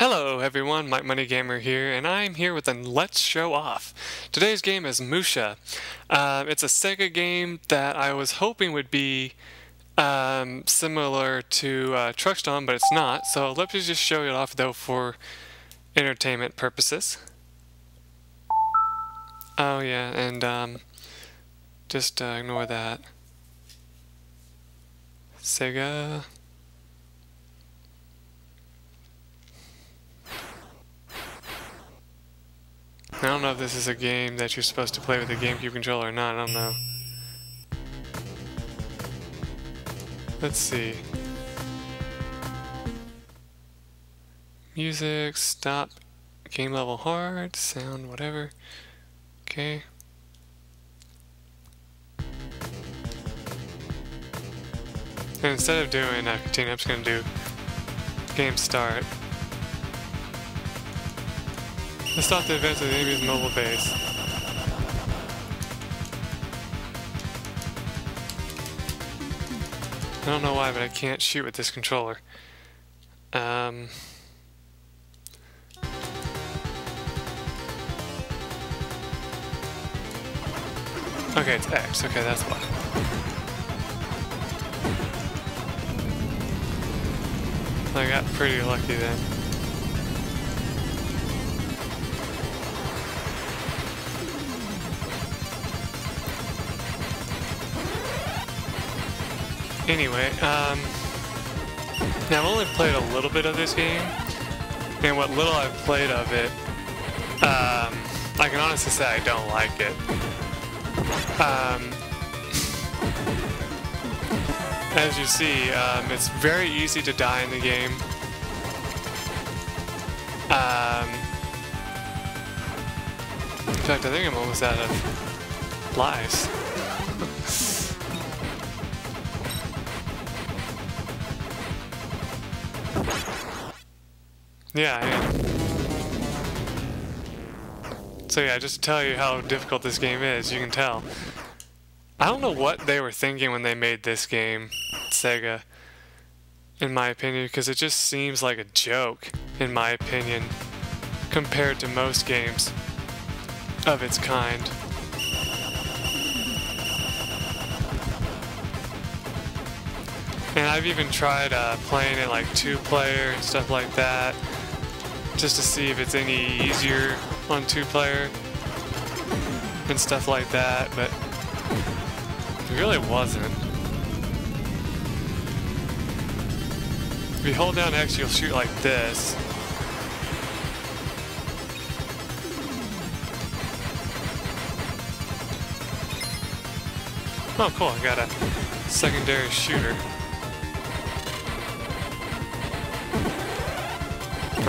Hello everyone, Mike Money Gamer here, and I'm here with a Let's Show Off. Today's game is Musha. Um, it's a Sega game that I was hoping would be um, similar to uh, Truxton, but it's not. So let me just show it off though for entertainment purposes. Oh yeah, and um, just uh, ignore that. Sega. I don't know if this is a game that you're supposed to play with a GameCube controller or not, I don't know. Let's see. Music, stop, game level hard, sound, whatever. Okay. And instead of doing uh, continue, I'm just gonna do game start. Let's start the events of the enemy's mobile base. I don't know why, but I can't shoot with this controller. Um... Okay, it's X. Okay, that's why. I got pretty lucky then. Anyway, um, now I've only played a little bit of this game, and what little I've played of it, um, I can honestly say I don't like it. Um, as you see, um, it's very easy to die in the game. Um, in fact, I think I'm almost out of lives. Yeah. So yeah, just to tell you how difficult this game is, you can tell. I don't know what they were thinking when they made this game, Sega, in my opinion, because it just seems like a joke, in my opinion, compared to most games of its kind. And I've even tried uh, playing it like two-player and stuff like that, just to see if it's any easier on two-player and stuff like that, but it really wasn't. If you hold down X, you'll shoot like this. Oh, cool, I got a secondary shooter.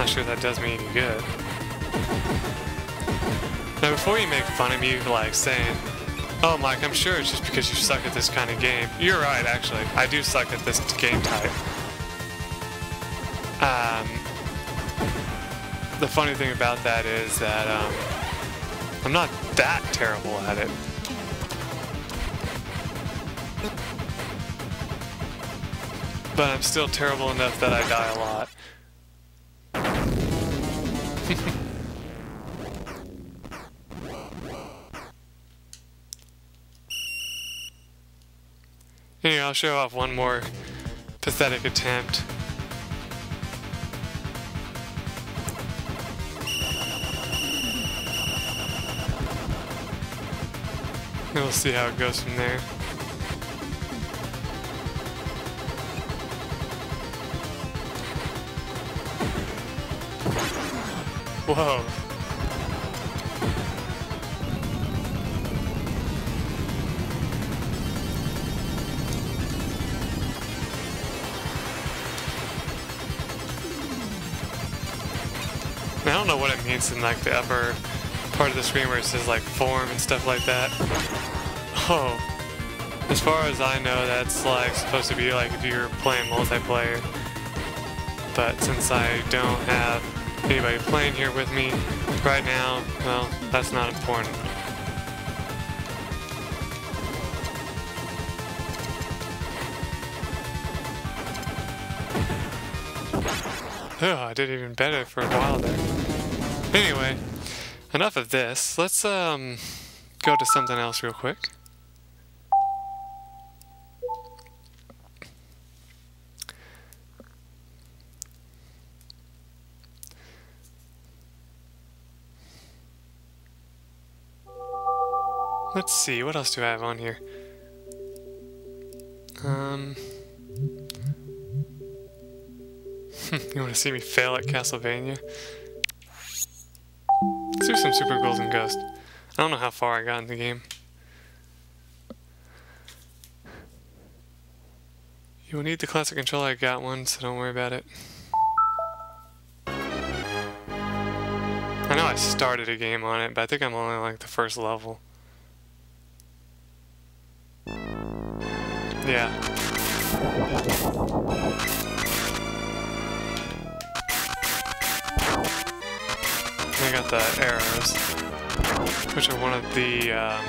Not sure that does me any good. Now before you make fun of me like saying, Oh Mike, I'm sure it's just because you suck at this kind of game. You're right actually, I do suck at this game type. Um, the funny thing about that is that um, I'm not that terrible at it. But I'm still terrible enough that I die a lot. Here, I'll show off one more pathetic attempt. And we'll see how it goes from there. Whoa. Don't know what it means in like the upper part of the screen where it says like form and stuff like that. Oh, as far as I know, that's like supposed to be like if you're playing multiplayer. But since I don't have anybody playing here with me right now, well, that's not important. Oh, I did even better for a while there. Anyway, enough of this. Let's um go to something else real quick. Let's see, what else do I have on here? Um, you want to see me fail at Castlevania? Super Ghouls and Ghosts. I don't know how far I got in the game. You will need the classic controller, I got one, so don't worry about it. I know I started a game on it, but I think I'm only like the first level. Yeah. I got the arrows, which are one of the um,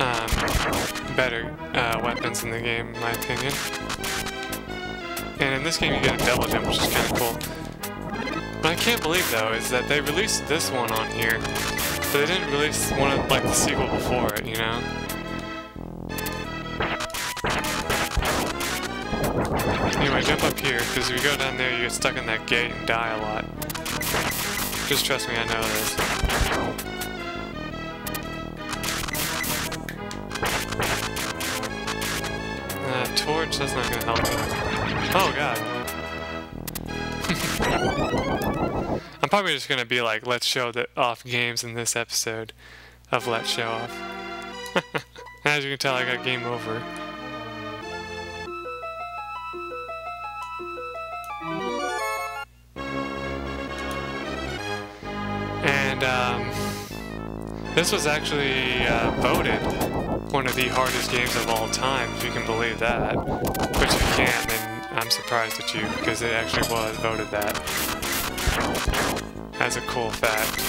um, better uh, weapons in the game, in my opinion. And in this game you get a double jump, which is kind of cool. What I can't believe though is that they released this one on here, but they didn't release one of like the sequel before it, you know? Anyway, jump up here, because if you go down there, you get stuck in that gate and die a lot. Just trust me, I know this. Uh, torch, that's not gonna help me. Oh god. I'm probably just gonna be like, let's show the off games in this episode of Let's Show Off. As you can tell, I got game over. This was actually uh, voted one of the hardest games of all time, if you can believe that. Which you can't, then I'm surprised at you, because it actually was voted that. As a cool fact.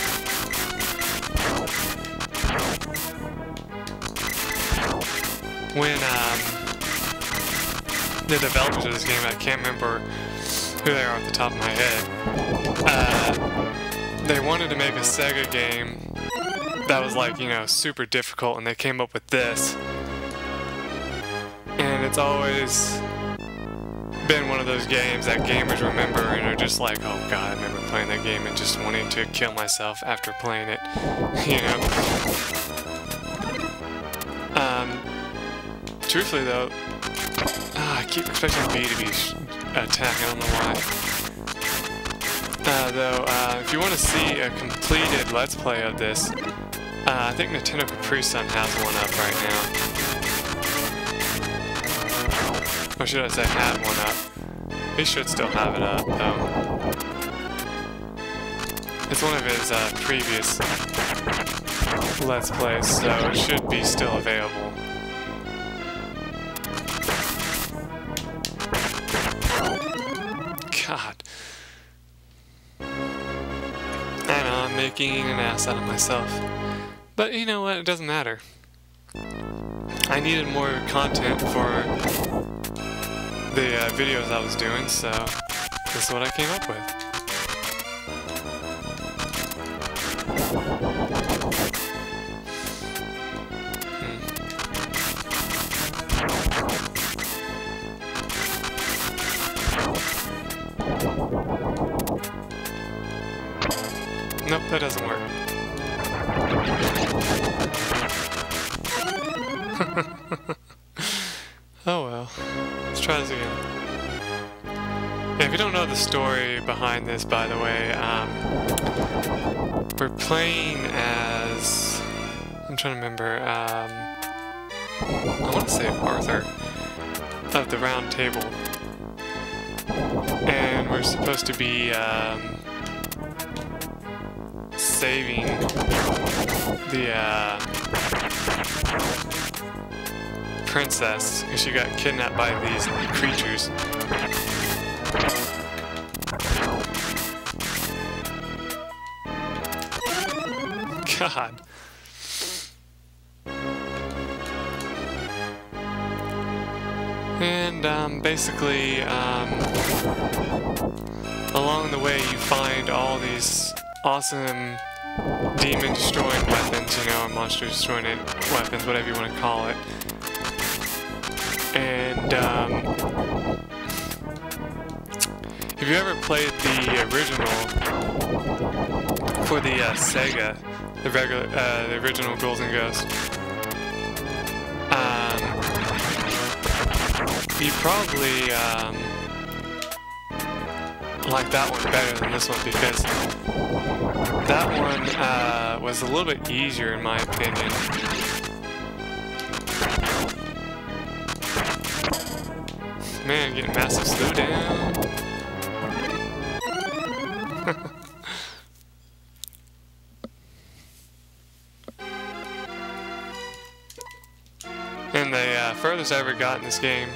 When um, the developers of this game, I can't remember who they are off the top of my head, uh, they wanted to make a Sega game that was like, you know, super difficult, and they came up with this. And it's always been one of those games that gamers remember and are just like, oh god, I remember playing that game and just wanting to kill myself after playing it, you know? Um, truthfully though, ah, I keep expecting B to be attack, I don't know why. Uh, though, uh, if you want to see a completed Let's Play of this, uh, I think Nintendo Capri Sun has one up right now. Or should I say had one up. He should still have it up, though. It's one of his uh, previous Let's Plays, so it should be still available. God. I know, I'm making an ass out of myself. But you know what, it doesn't matter. I needed more content for the uh, videos I was doing, so this is what I came up with. Nope, that doesn't work. The story behind this, by the way, um, we're playing as... I'm trying to remember, um, I want to say Arthur of the Round Table. And we're supposed to be, um, saving the uh, princess because she got kidnapped by these creatures. God. And um, basically, um, along the way you find all these awesome demon destroying weapons, you know, or monster destroying weapons, whatever you want to call it. And um, have you ever played the original for the uh, Sega, the regular, uh, the original Ghouls 'n Ghosts? Um, you probably um, like that one better than this one because that one uh, was a little bit easier in my opinion. Man, getting massive slowdown. Furthest I ever got in this game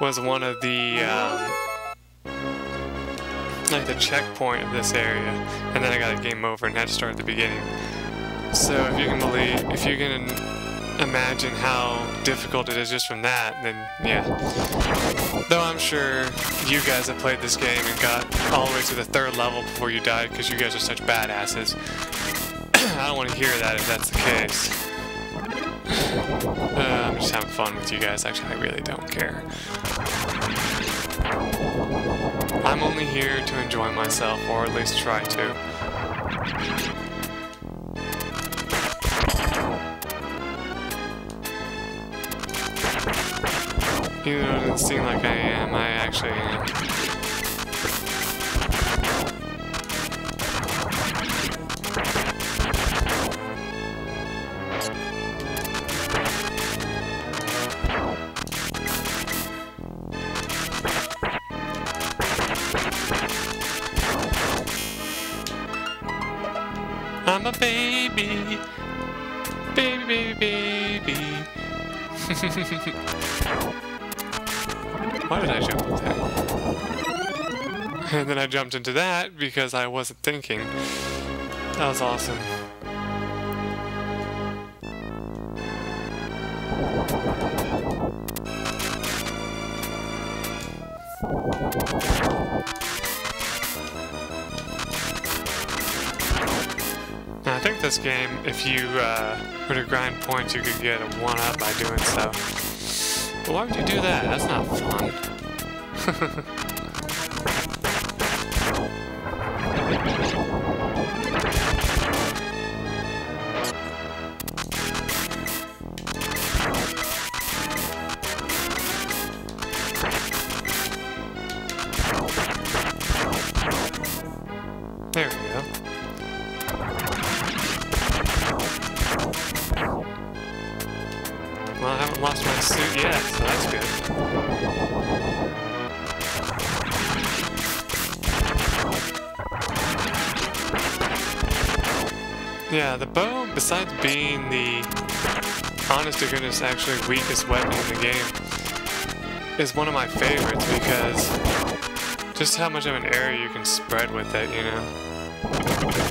was one of the um, like the checkpoint of this area, and then I got a game over and had to start at the beginning. So if you can believe, if you can imagine how difficult it is just from that, then yeah. Though I'm sure you guys have played this game and got all the way to the third level before you died because you guys are such badasses. I don't want to hear that if that's the case. Uh, I'm just having fun with you guys. Actually, I really don't care. I'm only here to enjoy myself, or at least try to. Even though it doesn't seem like I am, I actually am. I'm a baby, baby, baby, baby. Why did I jump into that? And then I jumped into that because I wasn't thinking. That was awesome. Think this game, if you uh, were to grind points, you could get a 1-up by doing so. But why would you do that? That's not fun. haven't lost my suit yet, so that's good. Yeah, the bow, besides being the honest to goodness actually weakest weapon in the game, is one of my favorites because just how much of an area you can spread with it, you know?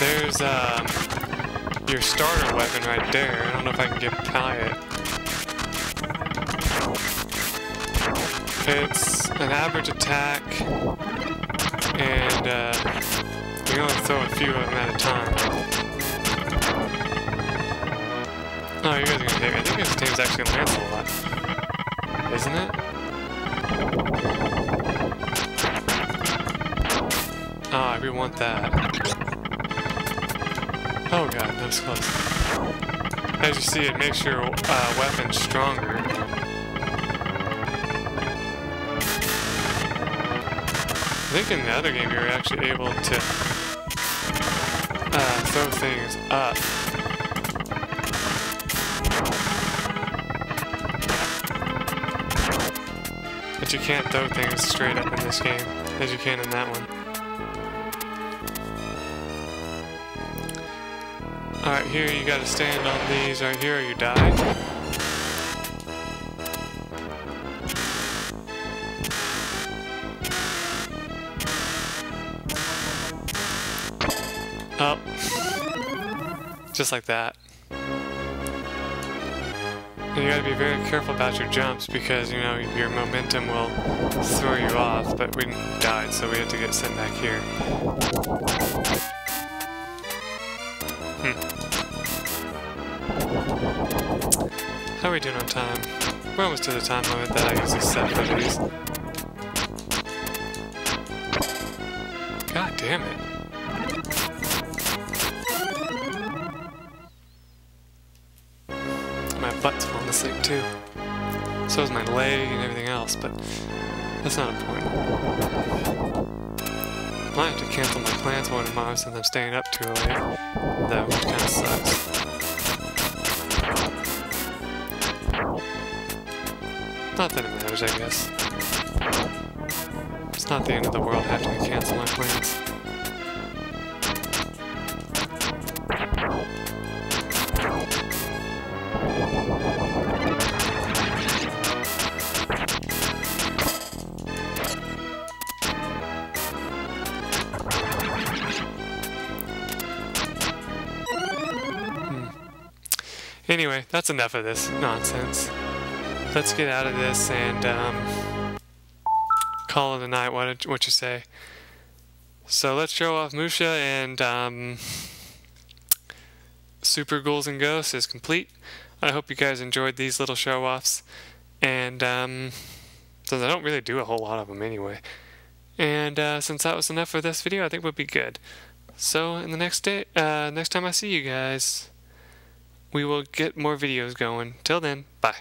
There's um, your starter weapon right there. I don't know if I can get by it. It's an average attack, and uh, you can only throw a few of them at a time. Oh, you guys are gonna hit me. I think his team's actually Lancelot. Isn't it? Oh, I really want that. Oh god, that was close. As you see, it makes your uh, weapon stronger. I think in the other game you were actually able to uh, throw things up. But you can't throw things straight up in this game, as you can in that one. Alright, here you gotta stand on these right here or you die. Up. Just like that. And you gotta be very careful about your jumps because, you know, your momentum will throw you off, but we died, so we had to get sent back here. Hmm. How are we doing on time? We're almost to the time limit that I usually set for these. God damn it. My butt's falling asleep too. So is my leg and everything else, but that's not important. Plans one tomorrow since I'm staying up too late. That kind of sucks. Not that it matters, I guess. It's not the end of the world having to cancel my plans. Anyway, that's enough of this nonsense. Let's get out of this and um, call it a night. What what you say? So let's show off Musha and um, Super Ghouls and Ghosts is complete. I hope you guys enjoyed these little show offs, and um, since I don't really do a whole lot of them anyway, and uh, since that was enough for this video, I think we'll be good. So in the next day, uh, next time I see you guys, we will get more videos going. Till then, bye.